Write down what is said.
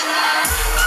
try.